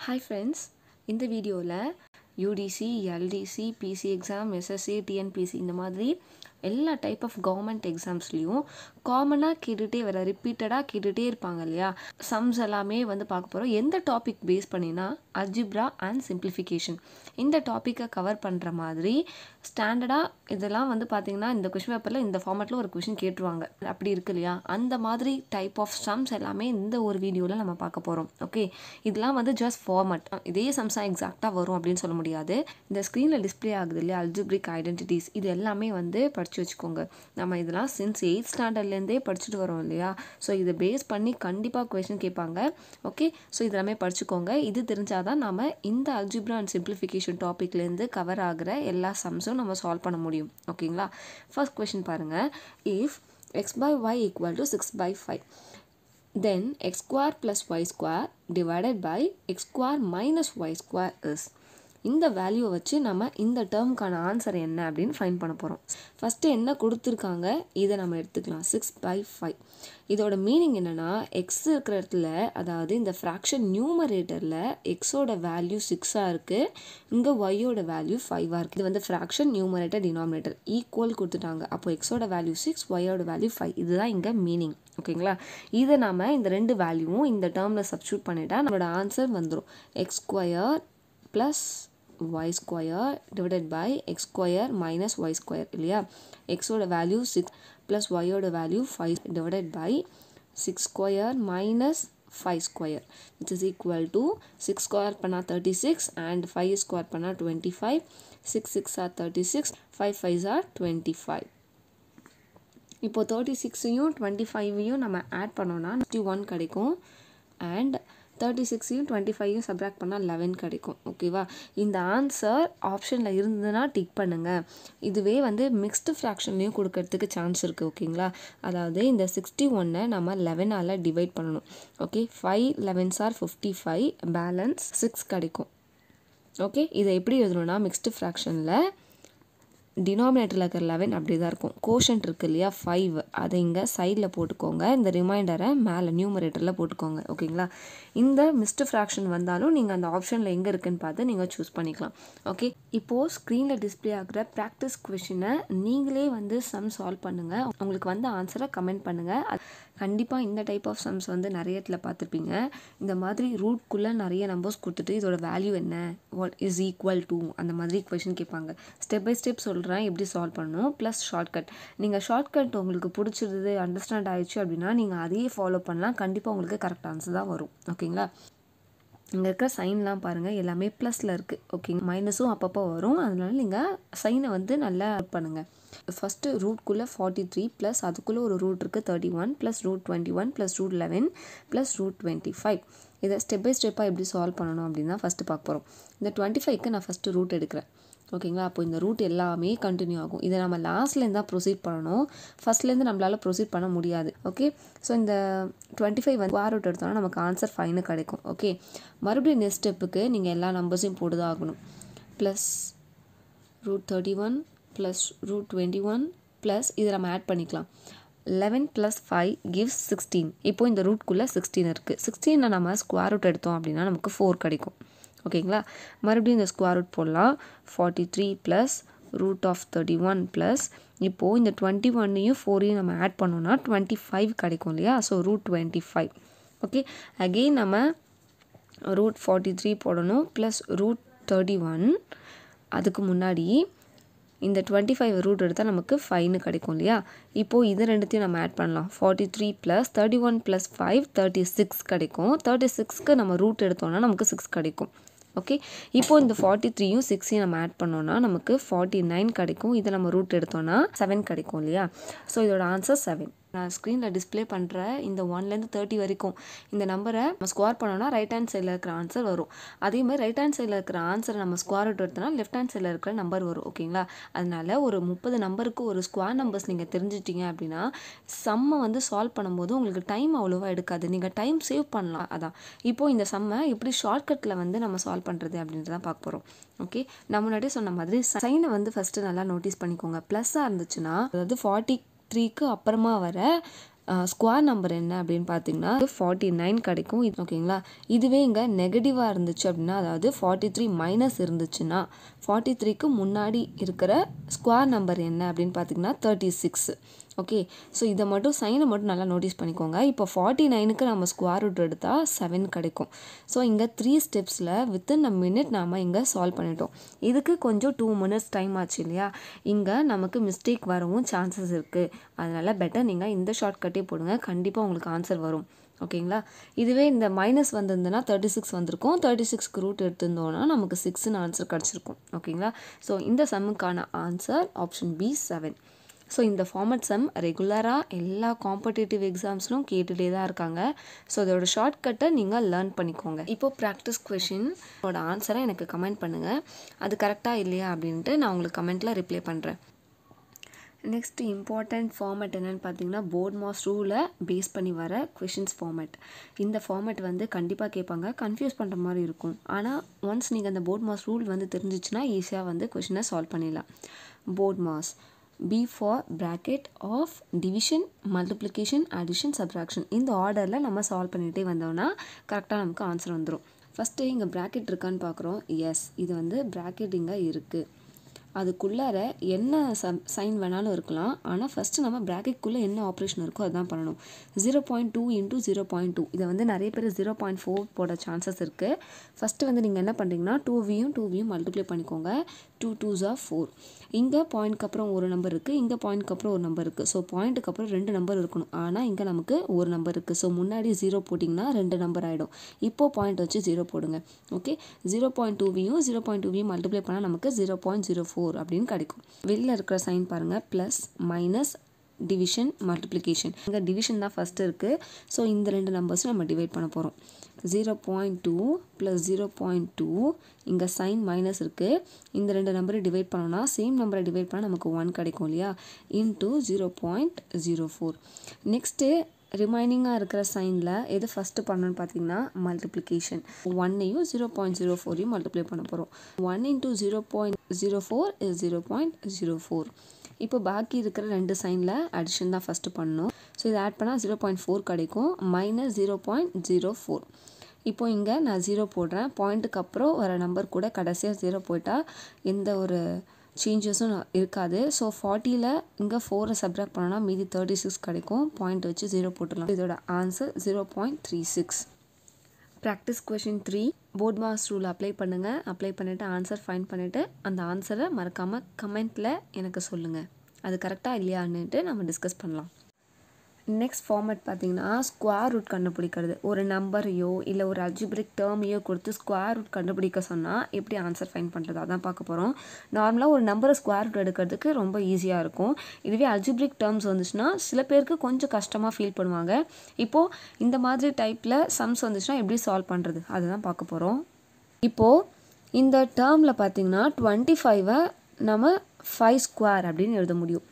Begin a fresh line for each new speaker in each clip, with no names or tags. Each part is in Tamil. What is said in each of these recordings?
ஹாய் ஃப்ரெண்ட்ஸ் இந்த வீடியோவில் UDC LDC PC exam SSC TNPSC இந்த மாதிரி எல்லா டைப் ஆஃப் கவர்மெண்ட் எக்ஸாம்ஸ்லேயும் காமனாக கேட்டுகிட்டே வர ரிப்பீட்டடாக கேட்டுகிட்டே இருப்பாங்க இல்லையா? சம்ஸ் எல்லாமே வந்து பார்க்க போகிறோம் எந்த டாபிக் பேஸ் பண்ணினா அல்ஜிப்ரா அண்ட் சிம்பிளிஃபிகேஷன் இந்த டாப்பிக்கை கவர் பண்ணுற மாதிரி ஸ்டாண்டர்டாக இதெல்லாம் வந்து பார்த்திங்கன்னா இந்த கொஷின் பேப்பரில் இந்த ஃபார்மேட்டில் ஒரு கொஷின் கேட்டுருவாங்க. அப்படி இருக்கு இல்லையா? அந்த மாதிரி டைப் ஆஃப் சம்ஸ் எல்லாமே இந்த ஒரு வீடியோவில் நம்ம பார்க்க போகிறோம் ஓகே இதெல்லாம் வந்து ஜஸ்ட் ஃபார்மட் இதே சம்ஸாக எக்ஸாக்டாக வரும் அப்படின்னு சொல்ல முடியாது. இந்த ஸ்க்ரீனில் டிஸ்ப்ளே ஆகுது இல்லையா? அல்ஜிப்ரிக் ஐடென்டிட்டிஸ் இது எல்லாமே வந்து படித்து வச்சுக்கோங்க. நம்ம இதெல்லாம் சின்ஸ் எயித் ஸ்டாண்டர்ட்லேருந்தே படிச்சுட்டு வரோம் இல்லையா? ஸோ இதை பேஸ் பண்ணி கண்டிப்பாக கொஷின் கேட்பாங்க. ஓகே ஸோ இதெல்லாமே படிச்சுக்கோங்க. இது தெரிஞ்சால் தான் நம்ம இந்த அல்ஜிப்ரா அண்ட் சிம்பிளிஃபிகேஷன் டாப்பிக்லேருந்து கவர் ஆகிற எல்லா சம்ஸும் நம்ம சால்வ் பண்ண முடியும். ஓகேங்களா ஃபர்ஸ்ட் கொஷின் பாருங்கள் if x by y equal to six by five then x square plus y square divided by x square minus y square is. இந்த வேல்யூவை வச்சு நம்ம இந்த டேர்முக்கான ஆன்சர் என்ன அப்படின்னு ஃபைன் பண்ண போகிறோம் ஃபஸ்ட்டு என்ன கொடுத்துருக்காங்க? இதை நம்ம எடுத்துக்கலாம். சிக்ஸ் பை ஃபைவ் இதோட மீனிங் என்னென்னா எக்ஸ் இருக்கிற இடத்துல அதாவது இந்த ஃப்ராக்ஷன் நியூமரேட்டரில் எக்ஸோட வேல்யூ சிக்ஸாக இருக்குது இங்கே ஒய்யோட வேல்யூ ஃபைவாக இருக்குது இது வந்து ஃப்ராக்ஷன் நியூமரேட்டர் டினாமினேட்டர் ஈக்குவல் கொடுத்துட்டாங்க. அப்போ எக்ஸோட வேல்யூ சிக்ஸ் ஒய்யோட வேல்யூ ஃபைவ் இதுதான் இங்கே மீனிங் ஓகேங்களா இதை நாம் இந்த ரெண்டு வேல்யூவும் இந்த டேர்மில் சப்ஸ்டியூட் பண்ணிட்டா நம்மளோட ஆன்சர் வந்துடும் x square plus y square divided by x square minus y square இல்லையா? எக்ஸோட வேல்யூ சிக்ஸ் ப்ளஸ் ஒய்யோட value five divided by six square minus five square which is equal to six square பண்ணால் thirty six and five square பண்ணால் twenty five six six are thirty six five five are twenty five இப்போது தேர்ட்டி சிக்ஸையும் டுவெண்ட்டி ஃபைவையும் நம்ம ஆட் பண்ணோன்னா ஃபிஃப்டி ஒன் கிடைக்கும். அண்ட் தேர்ட்டி சிக்ஸையும் டுவெண்ட்டி ஃபைவையும் சப்ராக்ட் பண்ணால் லெவன் கிடைக்கும் ஓகேவா இந்த ஆன்சர் ஆப்ஷனில் இருந்ததுன்னா டிக் பண்ணுங்கள் இதுவே வந்து மிக்ஸ்டு ஃப்ராக்ஷன்லேயும் கொடுக்கறதுக்கு சான்ஸ் இருக்குது ஓகேங்களா அதாவது இந்த சிக்ஸ்டி ஒன்னை நம்ம லெவனால் டிவைட் பண்ணணும். Okay five elevens are fifty five balance six கிடைக்கும். ஓகே இதை எப்படி எழுதணும்னா மிக்ஸ்டு ஃப்ராக்ஷனில் டினாமினேட்டரில் இருக்கிற லெவன் அப்படி தான் இருக்கும். கோஷன்ட் இருக்குது இல்லையா? ஃபைவ் அதை இங்கே சைடில் போட்டுக்கோங்க. இந்த ரிமைண்டரை மேலே நியூமரேட்டரில் போட்டுக்கோங்க. ஓகேங்களா இந்த மிஸ்டு ஃப்ராக்ஷன் வந்தாலும் நீங்கள் அந்த ஆப்ஷனில் எங்கே இருக்குன்னு பார்த்து நீங்கள் சூஸ் பண்ணிக்கலாம். ஓகே இப்போது ஸ்க்ரீனில் டிஸ்பிளே ஆகிற ப்ராக்டிஸ் கொஷினை நீங்களே வந்து சம் சால்வ் பண்ணுங்கள் உங்களுக்கு வந்து ஆன்சரை கமெண்ட் பண்ணுங்கள் கண்டிப்பாக இந்த டைப் ஆஃப் சம்ஸ் வந்து நிறைய இடத்துல பார்த்துருப்பீங்க. இந்த மாதிரி ரூட்குள்ளே நிறைய நம்பர்ஸ் கொடுத்துட்டு இதோட வேல்யூ என்ன? வாட் இஸ் ஈக்குவல் டு அந்த மாதிரி கொஷின் கேட்பாங்க. ஸ்டெப் பை ஸ்டெப் சொல்கிறேன் எப்படி சால்வ் பண்ணணும். ப்ளஸ் ஷார்ட்கட் நீங்கள் ஷார்ட்கட் உங்களுக்கு பிடிச்சிருது அண்டர்ஸ்டாண்ட் ஆயிடுச்சு அப்படின்னா நீங்கள் அதையே ஃபாலோ பண்ணலாம் கண்டிப்பாக உங்களுக்கு கரெக்ட் ஆன்சர் தான் வரும். ஓகேங்களா இங்கே இருக்கிற சைன்லாம் பாருங்கள் எல்லாமே ப்ளஸில் இருக்குது ஓகேங்க மைனஸும் அப்பப்போ வரும். அதனால நீங்கள் சைனை வந்து நல்லா பண்ணுங்கள் ஃபஸ்ட்டு ரூட்குள்ளே ஃபார்ட்டி த்ரீ ப்ளஸ் அதுக்குள்ளே ஒரு ரூட் இருக்குது thirty one plus root twenty one plus root eleven plus root twenty five இதை ஸ்டெப் பை ஸ்டெப்பாக எப்படி சால்வ் பண்ணணும் அப்படின்னு தான் ஃபஸ்ட்டு பார்க்க போகிறோம் இந்த டுவெண்ட்டி ஃபைவ்க்கு நான் ஃபஸ்ட்டு ரூட் எடுக்கிறேன். ஓகேங்களா அப்போ இந்த ரூட் எல்லாமே கண்டினியூ ஆகும். இதை நம்ம லாஸ்ட்லேருந்து தான் ப்ரொசீட் பண்ணணும். ஃபஸ்ட்லேருந்து நம்மளால் ப்ரொசீட் பண்ண முடியாது. ஓகே ஸோ இந்த டுவெண்ட்டி ஃபைவ் வந்து வார் ரூட் எடுத்தோம்னா நமக்கு ஆன்சர் ஃபைனு கிடைக்கும். ஓகே மறுபடியும் நெக்ஸ்ட் ஸ்டெப்புக்கு நீங்கள் எல்லா நம்பர்ஸையும் போட்டு தான் ஆகணும். Plus root thirty one plus root twenty one plus இதை நம்ம ஆட் பண்ணிக்கலாம். Eleven plus five gives sixteen இப்போ இந்த ரூட்குள்ளே சிக்ஸ்டீன் இருக்குது சிக்ஸ்டீனில் நம்ம ஸ்கொயர் ரூட் எடுத்தோம் அப்படின்னா நமக்கு ஃபோர் கிடைக்கும். ஓகேங்களா மறுபடியும் இந்த ஸ்கொயர் ரூட் போடலாம். Forty three plus root of thirty one plus இப்போது இந்த டுவெண்ட்டி ஒன்னையும் ஃபோரையும் நம்ம ஆட் பண்ணோன்னா டுவெண்ட்டி ஃபைவ் கிடைக்கும் இல்லையா? So root twenty five okay again நம்ம ரூட் ஃபார்ட்டி த்ரீ போடணும் ப்ளஸ் ரூட் தேர்ட்டி ஒன் அதுக்கு முன்னாடி இந்த டுவெண்ட்டி ஃபைவ் ரூட் எடுத்தால் நமக்கு ஃபைவ்னு கிடைக்கும் இல்லையா? இப்போது இது ரெண்டுத்தையும் நம்ம ஆட் பண்ணலாம். Forty three plus thirty one plus five thirty six கிடைக்கும். தேர்ட்டி சிக்ஸ்க்கு நம்ம ரூட் எடுத்தோம்னா நமக்கு சிக்ஸ் கிடைக்கும். ஓகே இப்போது இந்த ஃபார்ட்டி த்ரீயும் சிக்ஸையும் நம்ம ஆட் பண்ணோன்னா நமக்கு ஃபார்ட்டி நைன் கிடைக்கும். இதை நம்ம ரூட் எடுத்தோன்னா செவன் கிடைக்கும் இல்லையா? ஸோ இதோட ஆன்சர் செவன் நான் ஸ்க்ரீனில் டிஸ்பிளே பண்ணுற இந்த ஒன்லேருந்து தேர்ட்டி வரைக்கும் இந்த நம்பரை நம்ம ஸ்கோர் பண்ணோன்னா ரைட் ஹேண்ட் சைடில் இருக்கிற ஆன்சர் வரும். அதே மாதிரி ரைட் ஹேண்ட் சைடில் இருக்கிற ஆன்சரை நம்ம ஸ்கொயர் அவுட் எடுத்தோம்னா லெஃப்ட் ஹேண்ட் சைடில் இருக்கிற நம்பர் வரும் ஓகேங்களா அதனால ஒரு முப்பது நம்பருக்கு ஒரு ஸ்கொயர் நம்பர்ஸ் நீங்கள் தெரிஞ்சிட்டிங்க அப்படின்னா சம்மை வந்து சால்வ் பண்ணும்போது உங்களுக்கு டைம் அவ்வளோவா எடுக்காது. நீங்கள் டைம் சேவ் பண்ணலாம் அதான். இப்போது இந்த சம்மை எப்படி ஷார்ட்கட்டில் வந்து நம்ம சால்வ் பண்ணுறது அப்படின்றத பார்க்க போகிறோம் ஓகே நான் முன்னாடியே சொன்ன மாதிரி சைனை வந்து ஃபஸ்ட்டு நல்லா நோட்டீஸ் பண்ணிக்கோங்க. ப்ளஸ்ஸாக இருந்துச்சுன்னா அதாவது ஃபார்ட்டி த்ரீக்கு அப்புறமா வர ஸ்கொயர் நம்பர் என்ன அப்படின்னு பார்த்தீங்கன்னா ஃபார்ட்டி நைன் கிடைக்கும். இது ஓகேங்களா? இதுவே இங்கே நெகட்டிவாக இருந்துச்சு அப்படின்னா அதாவது ஃபார்ட்டி த்ரீ மைனஸ் இருந்துச்சுன்னா ஃபார்ட்டி த்ரீக்கு முன்னாடி இருக்கிற ஸ்கொயர் நம்பர் என்ன அப்படின்னு பார்த்தீங்கன்னா தேர்ட்டி சிக்ஸ் ஓகே ஸோ இதை மட்டும் சைனை மட்டும் நல்லா நோட்டீஸ் பண்ணிக்கோங்க. இப்போ ஃபார்ட்டி நைனுக்கு நம்ம ஸ்கொயர் ரூட் எடுத்தால் செவன் கிடைக்கும். ஸோ இங்கே த்ரீ ஸ்டெப்ஸில் வித்தின் அ மினிட் நாம் இங்கே சால்வ் பண்ணிட்டோம். இதுக்கு கொஞ்சம் டூ மினிட்ஸ் டைம் ஆச்சு இல்லையா? இங்கே நமக்கு மிஸ்டேக் வரவும் சான்சஸ் இருக்குது அதனால் பெட்டர் நீங்கள் இந்த ஷார்ட்கட்டே போடுங்க. கண்டிப்பாக உங்களுக்கு ஆன்சர் வரும். ஓகேங்களா இதுவே இந்த மைனஸ் வந்திருந்ததுன்னா தேர்ட்டி சிக்ஸ் வந்திருக்கும். தேர்ட்டி சிக்ஸ்க்கு ரூட் எடுத்திருந்தோன்னா நமக்கு சிக்ஸ்னு ஆன்சர் கிடச்சிருக்கும். ஓகேங்களா ஸோ இந்த சம்முக்கான answer option B seven so இந்த ஃபார்மட் சம் ரெகுலராக எல்லா காம்படிட்டிவ் எக்ஸாம்ஸ்லும் கேட்டுகிட்டே தான் இருக்காங்க. ஸோ அதோட ஷார்ட்கட்டை நீங்கள் லேர்ன் பண்ணிக்கோங்க. இப்போ ப்ராக்டிஸ் கொஷின் அதோட ஆன்சரை எனக்கு கமெண்ட் பண்ணுங்கள் அது கரெக்டாக இல்லையா அப்படின்ட்டு நான் உங்களுக்கு கமெண்ட்டில் ரிப்ளை பண்ணுறேன் நெக்ஸ்ட் இம்பார்ட்டண்ட் ஃபார்மேட் என்னென்னு பார்த்தீங்கன்னா போர்ட் மாஸ் ரூலை பேஸ் பண்ணி வர கொஷின்ஸ் ஃபார்மேட் இந்த ஃபார்மேட் வந்து கண்டிப்பாக கேட்பாங்க. கன்ஃபியூஸ் பண்ணுற மாதிரி இருக்கும். ஆனால் ஒன்ஸ் நீங்கள் அந்த போர்ட் மாஸ் ரூல் வந்து தெரிஞ்சிச்சுன்னா ஈஸியாக வந்து கொஷினை சால்வ் பண்ணிடலாம். BODMAS B for bracket of division multiplication addition subtraction இந்த ஆர்டரில் நம்ம சால்வ் பண்ணிகிட்டே வந்தோம்னா கரெக்டாக நமக்கு ஆன்சர் வந்துடும் ஃபஸ்ட்டு இங்கே ப்ராக்கெட் இருக்கான்னு பார்க்குறோம் எஸ் இது வந்து ப்ராக்கெட் இங்கே இருக்குது அதுக்குள்ளார என்ன ச சைன் வேணாலும் இருக்கலாம். ஆனால் ஃபஸ்ட்டு நம்ம ப்ராக்கெட்குள்ளே என்ன ஆப்ரேஷன் இருக்கோ அதுதான் பண்ணணும். Zero point two into zero point two இதை வந்து நிறைய பேர் ஜீரோ பாயிண்ட் ஃபோர் போட சான்சஸ் இருக்குது ஃபஸ்ட்டு வந்து நீங்கள் என்ன பண்ணுறீங்கன்னா டூ வியும் டூ வியும் மல்டிப்ளை பண்ணிக்கோங்க. டூ டூ ஜா ஃபோர் இங்கே பாயிண்ட்க்கு அப்புறம் ஒரு நம்பர் இருக்குது இங்கே பாயிண்ட்க்கு அப்புறம் ஒரு நம்பர் இருக்குது ஸோ பாயிண்ட்டுக்கு அப்புறம் ரெண்டு நம்பர் இருக்கணும். ஆனால் இங்கே நமக்கு ஒரு நம்பர் இருக்குது ஸோ முன்னாடி ஜீரோ போட்டிங்கன்னா ரெண்டு நம்பர் ஆகிடும் இப்போது பாயிண்ட் வச்சு ஜீரோ போடுங்க. ஓகே ஜீரோ பாயிண்ட் டூவியும் ஜீரோ பாயிண்ட் டூவியும் மல்டிப்ளை பண்ணால் நமக்கு zero point zero four four அப்படின்னு கிடைக்கும். வெளியில் இருக்கிற சைன் பாருங்கள் ப்ளஸ் மைனஸ் டிவிஷன் மல்டிப்ளிகேஷன் இங்கே டிவிஷன் தான் ஃபஸ்ட்டு இருக்குது ஸோ இந்த ரெண்டு நம்பர்ஸும் நம்ம டிவைட் பண்ண போகிறோம் zero point two plus zero point two இங்கே சைன் மைனஸ் இருக்குது இந்த ரெண்டு நம்பரை டிவைட் பண்ணோன்னா சேம் நம்பரை டிவைட் பண்ணால் நமக்கு ஒன் கிடைக்கும் இல்லையா? Into zero point zero four next ரிமைனிங்காக இருக்கிற சைனில் எது ஃபஸ்ட்டு பண்ணணும்னு பார்த்தீங்கன்னா மல்டிப்ளிகேஷன் ஒன்னையும் ஜீரோ பாயிண்ட் ஜீரோ ஃபோரையும் மல்டிப்ளை பண்ண போகிறோம் one into zero point zero four is zero point zero four இப்போ பாக்கி இருக்கிற ரெண்டு சைனில் அடிஷன் தான் ஃபஸ்ட்டு பண்ணணும். ஸோ இதை ஆட் பண்ணால் ஜீரோ பாயிண்ட் ஃபோர் கிடைக்கும். Minus zero point zero four இப்போ இங்கே நான் ஜீரோ போடுறேன். பாயிண்ட்டுக்கு அப்புறம் வர நம்பர் கூட கடைசியாக ஜீரோ போயிட்டால் எந்த ஒரு சேஞ்சஸும் இருக்காது. ஸோ ஃபார்ட்டியில் இங்கே ஃபோரை சப்ராக்ட் பண்ணோன்னா மீதி தேர்ட்டி சிக்ஸ் கிடைக்கும். பாயிண்ட் வச்சு ஜீரோ போட்டுடலாம். இதோட answer zero point three six practice question three BODMAS rule apply பண்ணுங்கள் அப்ளை பண்ணிவிட்டு ஆன்சர் ஃபைன் பண்ணிவிட்டு அந்த ஆன்சரை மறக்காமல் கமெண்ட்டில் எனக்கு சொல்லுங்கள் அது கரெக்டாக இல்லையான்னுட்டு நம்ம டிஸ்கஸ் பண்ணலாம். நெக்ஸ்ட் ஃபார்மேட் பார்த்தீங்கன்னா ஸ்கொயர் ரூட் கண்டுபிடிக்கிறது. ஒரு நம்பரையோ இல்லை ஒரு அல்ஜிபிரிக் டேர்மையோ கொடுத்து ஸ்கொயர் ரூட் கண்டுபிடிக்க சொன்னால் எப்படி ஆன்சர் ஃபைன் பண்ணுறது அதான் பார்க்க போகிறோம் நார்மலாக ஒரு நம்பரை ஸ்கொயர் ரூட் எடுக்கிறதுக்கு ரொம்ப ஈஸியாக இருக்கும். இதுவே அல்ஜிபிரிக் டேர்ம்ஸ் வந்துச்சுன்னா சில பேருக்கு கொஞ்சம் கஷ்டமாக ஃபீல் பண்ணுவாங்க. இப்போது இந்த மாதிரி டைப்பில் சம்ஸ் வந்துச்சுன்னா எப்படி சால்வ் பண்ணுறது அதுதான் பார்க்க போகிறோம் இப்போது இந்த டேர்மில் பார்த்தீங்கன்னா டுவெண்ட்டி ஃபைவை நம்ம ஃபைவ் ஸ்கொயர் அப்படின்னு எழுத முடியும்.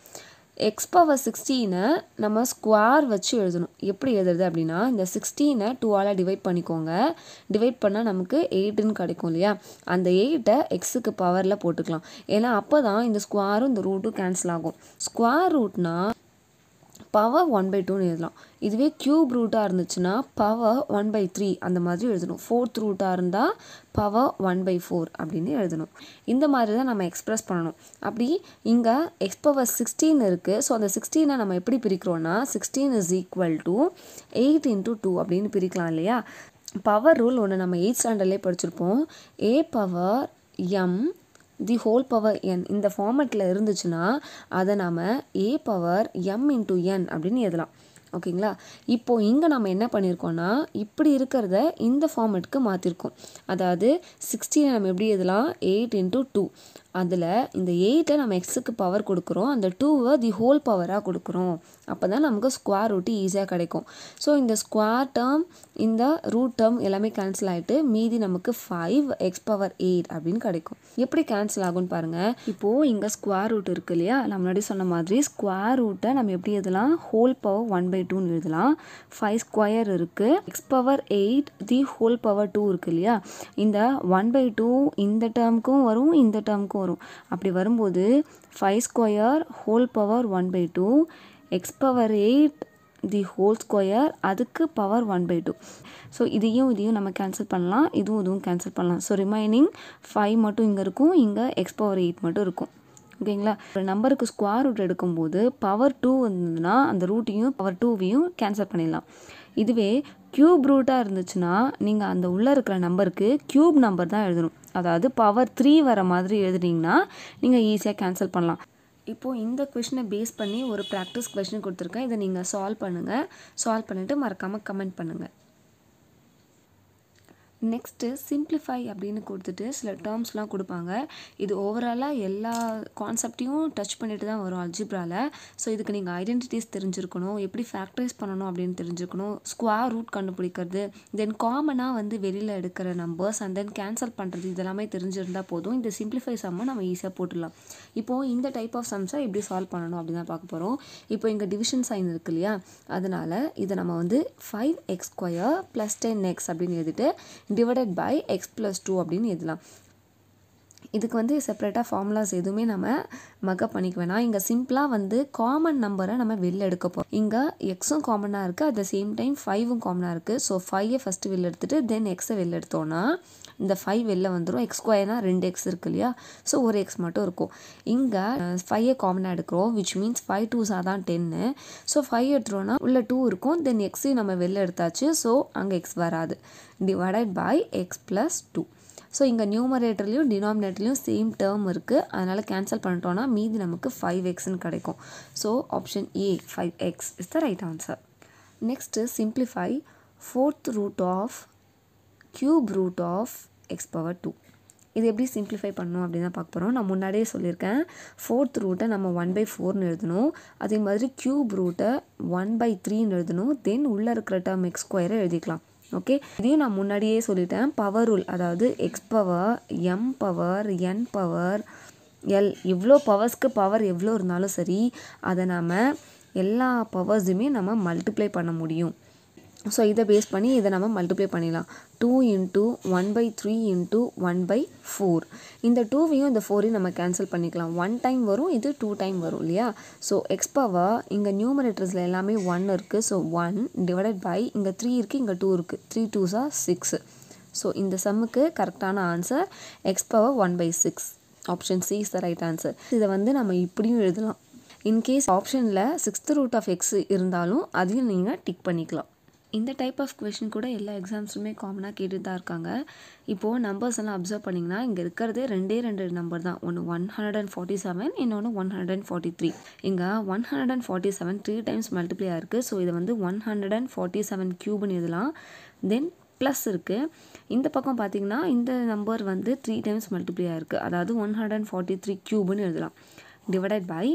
எக்ஸ் பவர் சிக்ஸ்டீனை நம்ம ஸ்கொயர் வச்சு எழுதணும். எப்படி எழுதுறது அப்படின்னா இந்த சிக்ஸ்டீனை டூவால் டிவைட் பண்ணிக்கோங்க. டிவைட் பண்ணால் நமக்கு எயிட்டுன்னு கிடைக்கும் இல்லையா? அந்த எயிட்டை எக்ஸுக்கு பவரில் போட்டுக்கலாம். ஏன்னா அப்போ தான் இந்த ஸ்கொயரும் இந்த ரூட்டும் கேன்சல் ஆகும். ஸ்கொயர் ரூட்னா பவர் ஒன் பை டூன்னு எழுதலாம். இதுவே க்யூப் ரூட்டாக இருந்துச்சுன்னா பவர் ஒன் பை த்ரீ அந்த மாதிரி எழுதணும். ஃபோர்த் ரூட்டாக இருந்தால் பவர் ஒன் பை ஃபோர் அப்படின்னு எழுதணும். இந்த மாதிரி தான் நம்ம எக்ஸ்ப்ரெஸ் பண்ணணும். அப்படி இங்கே எக்ஸ் பவர் சிக்ஸ்டீன் இருக்குது ஸோ அந்த சிக்ஸ்டீனை நம்ம எப்படி பிரிக்கிறோன்னா sixteen is equal to eight into two அப்படின்னு பிரிக்கலாம் இல்லையா? பவர் ரூல் ஒன்று நம்ம எயிட் ஸ்டாண்டர்ட்லேயே படிச்சிருப்போம். A power M the whole power N இந்த ஃபார்மெட்டில் இருந்துச்சுன்னா அதை நாம் A power M into N அப்படின்னு எழுதலாம். ஓகேங்களா? இப்போது இங்கே நம்ம என்ன பண்ணியிருக்கோம்னா இப்படி இருக்கிறத இந்த ஃபார்மெட்டுக்கு மாற்றிருக்கோம் அதாவது சிக்ஸ்டீனை நம்ம எப்படி எழுதலாம்? எயிட் இன்ட்டு டூ அதில் இந்த எயிட்டை நம்ம எக்ஸுக்கு பவர் கொடுக்குறோம். அந்த டூவை தி ஹோல் பவராக கொடுக்குறோம். அப்போ தான் நமக்கு ஸ்கொயர் ரூட்டு ஈஸியாக கிடைக்கும். ஸோ இந்த ஸ்கொயர் டேர்ம் இந்த ரூட் டேர்ம் எல்லாமே கேன்சல் ஆகிட்டு மீதி நமக்கு ஃபைவ் எக்ஸ் பவர் எயிட் அப்படின்னு கிடைக்கும். எப்படி கேன்சல் ஆகும்னு பாருங்கள் இப்போது இங்கே ஸ்கொயர் ரூட் இருக்குது இல்லையா? நான் முன்னாடி சொன்ன மாதிரி ஸ்கொயர் ரூட்டை நம்ம எப்படி எழுதலாம்? ஹோல் பவர் ஒன் பை டூன்னு எழுதலாம். ஃபைவ் ஸ்கொயர் இருக்குது X power eight the whole power two இருக்கு இல்லையா? இந்த ஒன் பை டூ இந்த டேர்முக்கும் வரும் இந்த டேர்முக்கும் வரும் அப்படி வரும்போது five square whole power one by two X power eight the whole square அதுக்கு power one by two so இதையும் இதையும் நம்ம கேன்சல் பண்ணலாம். இதுவும் இதுவும் கேன்சல் பண்ணலாம். ஸோ ரிமைனிங் ஃபைவ் மட்டும் இங்கே இருக்கும். இங்கே எக்ஸ் பவர் எயிட் மட்டும் இருக்கும். ஓகேங்களா ஒரு நம்பருக்கு ஸ்கொயர் ரூட் எடுக்கும்போது பவர் டூ இருந்ததுன்னா அந்த ரூட்டையும் பவர் டூவையும் கேன்சல் பண்ணிடலாம். இதுவே க்யூப் ரூட்டாக இருந்துச்சுன்னா நீங்கள் அந்த உள்ளே இருக்கிற நம்பருக்கு க்யூப் நம்பர் தான் எழுதணும். அதாவது பவர் த்ரீ வர மாதிரி எழுதுனீங்கன்னா நீங்கள் ஈஸியாக கேன்சல் பண்ணலாம். இப்போது இந்த கொஷினை பேஸ் பண்ணி ஒரு ப்ராக்டிஸ் கொஷின் கொடுத்துருக்கேன். இதை நீங்கள் சால்வ் பண்ணுங்கள் சால்வ் பண்ணிவிட்டு மறக்காமல் கமெண்ட் பண்ணுங்கள் நெக்ஸ்ட்டு சிம்பிளிஃபை அப்படின்னு கொடுத்துட்டு சில டேர்ம்ஸ்லாம் கொடுப்பாங்க. இது ஓவராலாக எல்லா கான்செப்டையும் டச் பண்ணிட்டு தான் வரும் அல்ஜிப்ராவில் ஸோ இதுக்கு நீங்கள் ஐடென்டிட்டிஸ் தெரிஞ்சிருக்கணும் எப்படி ஃபேக்டரைஸ் பண்ணணும் அப்படின்னு தெரிஞ்சுக்கணும் ஸ்கொயர் ரூட் கண்டுபிடிக்கிறது தென் காமனாக வந்து வெளியில் எடுக்கிற நம்பர்ஸ் அண்ட் தென் கேன்சல் பண்ணுறது இதெல்லாமே தெரிஞ்சிருந்தால் போதும். இந்த சிம்பிளிஃபை சம்மை நம்ம ஈஸியாக போட்டுடலாம். இப்போது இந்த டைப் ஆஃப் சம்ஸை எப்படி சால்வ் பண்ணணும் அப்படின்னு தான் பார்க்க போகிறோம் இப்போ இங்கே டிவிஷன் சைன் இருக்கு இல்லையா? அதனால் இதை நம்ம வந்து five X square plus ten X அப்படின்னு எழுதிட்டு divided by X plus two அப்படின்னு எழுதலாம். இதுக்கு வந்து செப்பரேட்டாக ஃபார்முலாஸ் எதுவுமே நம்ம மக்கப் பண்ணிக்க வேணாம். இங்கே சிம்பிளாக வந்து காமன் நம்பரை நம்ம வெளில எடுக்க போகிறோம் இங்கே எக்ஸும் காமனாக இருக்குது அட் த சேம் டைம் ஃபைவும் காமனாக இருக்குது ஸோ ஃபைவை ஃபஸ்ட்டு வெளில எடுத்துகிட்டு தென் எக்ஸை வெளில எடுத்தோன்னா இந்த ஃபைவ் வெளில வந்துடும் எக்ஸ் ஸ்கொயர்னால் ரெண்டு எக்ஸ் இருக்கு இல்லையா? ஸோ ஒரு எக்ஸ் மட்டும் இருக்கும். இங்கே ஃபைவை காமனாக எடுக்கிறோம் விச் மீன்ஸ் ஃபைவ் டூஸாக தான் டென்னு ஸோ ஃபைவ் எடுத்துட்டோன்னா உள்ள டூ இருக்கும். தென் எக்ஸையும் நம்ம வெளில எடுத்தாச்சு. ஸோ அங்கே எக்ஸ் வராது. Divided by X plus two so இங்கே நியூமரேட்டர்லேயும் டினாமினேட்டர்லேயும் சேம் டேர்ம் இருக்குது அதனால் கேன்சல் பண்ணிட்டோன்னா மீதி நமக்கு ஃபைவ் எக்ஸ்னு கிடைக்கும். So option A five X is the right answer next simplify fourth root of cube root of X power two இது எப்படி சிம்பிளிஃபை பண்ணணும் அப்படின்னு தான் பார்க்க போகிறோம் நான் முன்னாடியே சொல்லியிருக்கேன். ஃபோர்த் ரூட்டை நம்ம ஒன் பை ஃபோர்னு எழுதணும். அதே மாதிரி க்யூப் ரூட்டை ஒன் பை த்ரீன்னு எழுதணும். தென் உள்ளே இருக்கிற டேர்ம் எக்ஸ் ஸ்கொயரை எழுதிக்கலாம். ஓகே? இதையும் நான் முன்னாடியே சொல்லிட்டேன். பவர் ரூல் அதாவது X power M power N power L இவ்வளோ பவர்ஸ்க்கு பவர் எவ்வளோ இருந்தாலும் சரி அதை நாம் எல்லா பவர்ஸுமே நம்ம மல்டிப்ளை பண்ண முடியும். ஸோ இதை பேஸ் பண்ணி இதை நம்ம மல்டிப்ளை பண்ணிடலாம். Two into one by three into one by four இந்த டூவையும் இந்த ஃபோரையும் நம்ம கேன்சல் பண்ணிக்கலாம். ஒன் டைம் வரும் இது டூ டைம் வரும் இல்லையா? ஸோ எக்ஸ் பவர் இங்கே நியூமரேட்டர்ஸில் எல்லாமே ஒன் இருக்குது ஸோ ஒன் டிவைடட் பை இங்கே த்ரீ இருக்குது இங்கே டூ இருக்குது த்ரீ டூஸா சிக்ஸ் ஸோ இந்த சம்முக்கு கரெக்டான answer X power one by six option C is the right answer இதை வந்து நம்ம இப்படியும் எழுதலாம். இன்கேஸ் ஆப்ஷனில் சிக்ஸ்த் ரூட் ஆஃப் எக்ஸ் இருந்தாலும் அதையும் நீங்கள் டிக் பண்ணிக்கலாம். இந்த டைப் ஆஃப் கொஷின் கூட எல்லா எக்ஸாம்ஸுமே காமனாக கேட்டுட்டு தான் இருக்காங்க. இப்போது நம்பர்ஸ் எல்லாம் அப்சர்வ் பண்ணிங்கன்னா இங்கே இருக்கிறதே ரெண்டே ரெண்டு நம்பர் தான். ஒன்று one hundred and forty seven இன்னொன்று one hundred and forty three இங்கே one hundred and forty seven three times multiply ஆயிருக்கு. ஸோ இதை வந்து one hundred and forty seven க்யூப்னு எழுதலாம். தென் ப்ளஸ் இருக்குது இந்த பக்கம் பார்த்தீங்கன்னா இந்த நம்பர் வந்து த்ரீ டைம்ஸ் மல்டிப்ளை ஆயிருக்கு. அதாவது one hundred and forty three க்யூப்னு எழுதலாம். டிவைடட் பை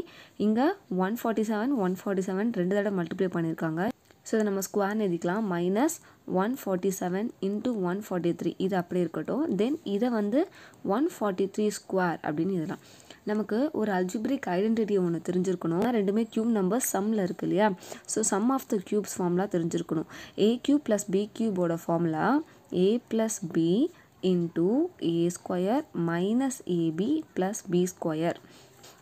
இங்கே one forty seven one forty seven ரெண்டு தடவை மல்டிப்ளை பண்ணியிருக்காங்க. ஸோ இதை நம்ம ஸ்கொயர்னு எழுதிக்கலாம். Minus one forty seven into one forty three இது அப்படியே இருக்கட்டும். தென் இதை வந்து ஒன் ஃபார்ட்டி த்ரீ ஸ்கொயர் அப்படின்னு எழுதலாம். நமக்கு ஒரு அல்ஜிப்ரிக் ஐடென்டிட்டி ஒன்று தெரிஞ்சிருக்கணும். ரெண்டுமே க்யூப் நம்பர் சம்மில் இருக்கு இல்லையா? So sum of the cubes formula தெரிஞ்சிருக்கணும். A cube plus B க்யூபோட formula A plus B into A square minus AB plus B square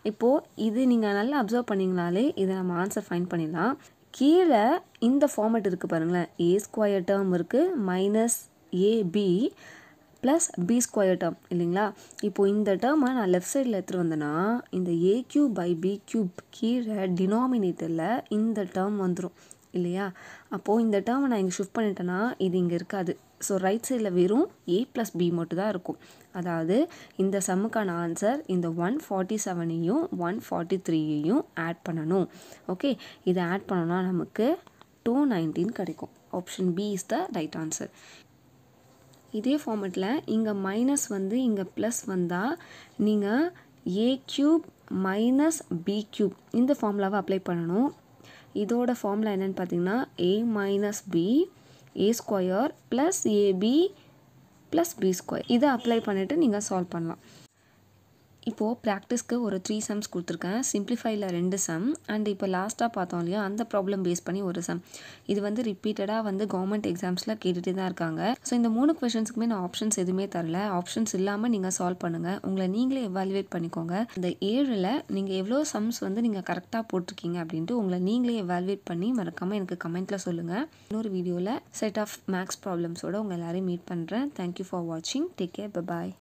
இப்போது இது நீங்கள் நல்லா அப்சர்வ் பண்ணிங்கனாலே இதை நம்ம ஆன்சர் ஃபைன் பண்ணிடலாம். கீழே இந்த ஃபார்மேட் இருக்குது பாருங்களேன். ஏ ஸ்கொயர் டேர்ம் இருக்குது minus AB plus B square term இல்லைங்களா? இப்போது இந்த டேர்மை நான் லெஃப்ட் சைடில் எடுத்துகிட்டு வந்தேன்னா இந்த A cube by B cube கீழே டினாமினேட்டரில் இந்த டேர்ம் வந்துடும் இல்லையா? அப்போது இந்த டேர்மை நான் இங்கே ஷிஃப்ட் பண்ணிட்டேன்னா இது இங்கே இருக்காது. ஸோ ரைட் சைடில் வெறும் ஏ ப்ளஸ் பி மட்டும் தான் இருக்கும். அதாவது இந்த சம்முக்கான ஆன்சர் இந்த ஒன் ஃபார்ட்டி செவனையும் ஒன் ஃபார்ட்டி த்ரீயையும் ஆட் பண்ணணும். ஓகே இதை ஆட் பண்ணோன்னா நமக்கு டூ நைன்டீன் கிடைக்கும். Option B is the right answer இதே ஃபார்மெட்டில் இங்கே மைனஸ் வந்து இங்கே ப்ளஸ் வந்தால் நீங்கள் A cube minus B cube இந்த ஃபார்முலாவை அப்ளை பண்ணணும். இதோட ஃபார்முலா என்னென்னு பார்த்தீங்கன்னா A minus B A square plus AB plus B square இதை அப்ளை பண்ணிவிட்டு நீங்கள் சால்வ் பண்ணலாம். இப்போது ப்ராக்டிஸ்க்கு ஒரு த்ரீ சம்ஸ் கொடுத்துருக்கேன். சிம்பிளிஃபைல ரெண்டு சம் அண்ட் இப்போ லாஸ்ட்டாக பார்த்தோம் இல்லையா அந்த ப்ராப்ளம் பேஸ் பண்ணி ஒரு சம் இது வந்து ரிப்பீட்டடாக வந்து கவர்மெண்ட் எக்ஸாம்ஸில் கேட்டுகிட்டே தான் இருக்காங்க. ஸோ இந்த மூணு கொஷின்ஸுக்குமே நான் ஆப்ஷன்ஸ் எதுவுமே தரல. ஆப்ஷன்ஸ் இல்லாமல் நீங்கள் சால்வ் பண்ணுங்கள் உங்களை நீங்களே எவாலுவேட் பண்ணிக்கோங்க. இந்த ஏழில் நீங்கள் எவ்வளோ சம்ஸ் வந்து நீங்கள் கரெக்டாக போட்டிருக்கீங்க அப்படின்ட்டு உங்களை நீங்களே எவாலுவேட் பண்ணி மறக்காமல் எனக்கு கமெண்ட்டில் சொல்லுங்கள் இன்னொரு வீடியோவில் செட் ஆஃப் மேக்ஸ் ப்ராப்ளம்ஸோட உங்கள் எல்லாரையும் மீட் பண்ணுறேன் தேங்க்யூ ஃபார் வாட்சிங் டேக் கேர் பாய்